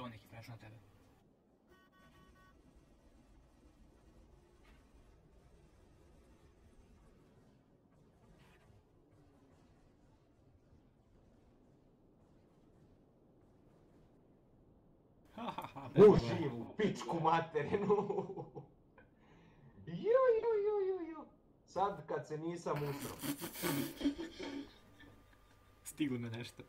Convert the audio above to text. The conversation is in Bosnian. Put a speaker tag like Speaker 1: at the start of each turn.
Speaker 1: to neki flash na tebe. U
Speaker 2: živu, pičku materinu. Jo, jo, jo, jo, jo. Sad kad se nisam usro.
Speaker 1: Stiglo me nešto.